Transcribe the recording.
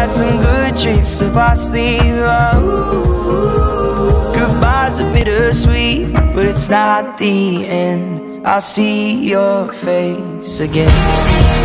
Had some good tricks up our sleeve. Oh, goodbye's a bittersweet, but it's not the end. I'll see your face again.